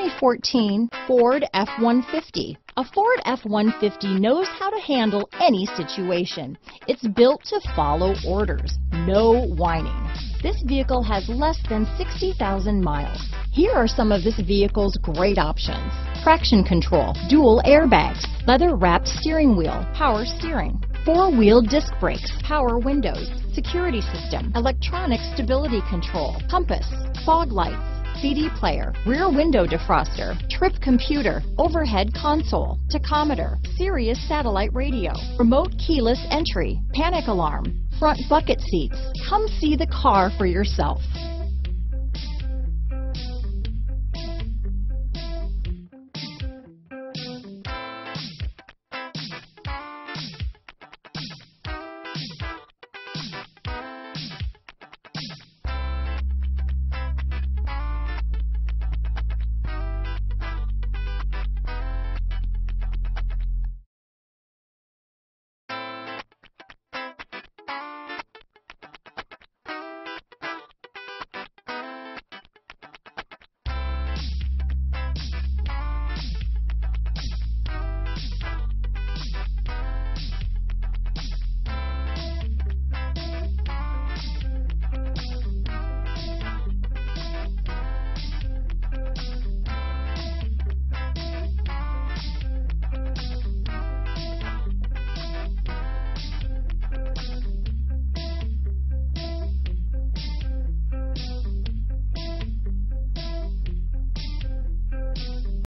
2014 Ford F-150. A Ford F-150 knows how to handle any situation. It's built to follow orders, no whining. This vehicle has less than 60,000 miles. Here are some of this vehicle's great options. Traction control, dual airbags, leather wrapped steering wheel, power steering, four-wheel disc brakes, power windows, security system, electronic stability control, compass, fog lights, CD player, rear window defroster, trip computer, overhead console, tachometer, Sirius satellite radio, remote keyless entry, panic alarm, front bucket seats. Come see the car for yourself.